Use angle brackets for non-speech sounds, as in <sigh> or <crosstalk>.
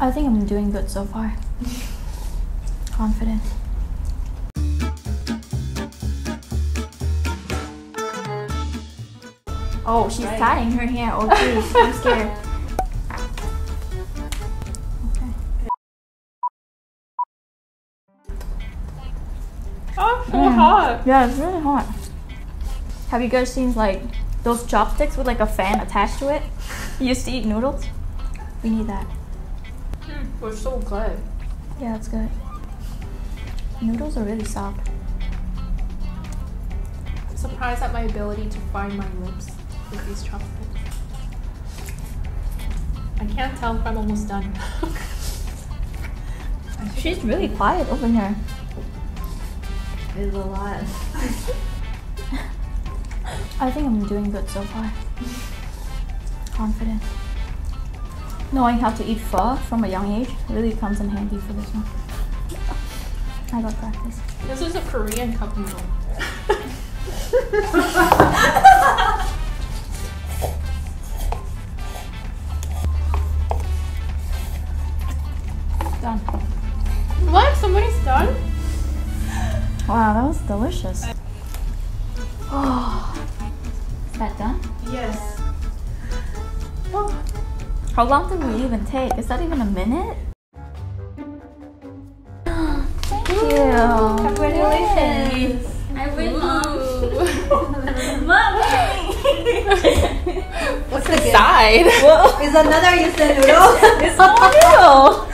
I think I'm doing good so far. Confident. Oh, she's Right. tying her hair. Oh, geez, I'm <laughs> scared. Okay. Oh, so Mm. hot. Yeah, it's really hot. Have you guys seen like those chopsticks with like a fan attached to it? You used to eat noodles? We need that. Mm, we're so good. Yeah, it's good. Noodles are really soft. I'm surprised at my ability to find my lips with these chopsticks. I can't tell if I'm almost done. <laughs> She's really quiet over here. It's a lot. <laughs> I think I'm doing good so far. <laughs> Confident. Knowing how to eat pho from a young age really comes in handy for this one. I got practice. this is a Korean cup noodle. <laughs> Done. What? Somebody's done? Wow, that was delicious. Oh, <sighs> is that done? Yes. Oh. How long did we even take? Is that even a minute? <gasps> Thank you. Congratulations. I win, mom. <laughs> Mom, <laughs> What's the side? Whoa. Is another <laughs> instant noodle? It's all new.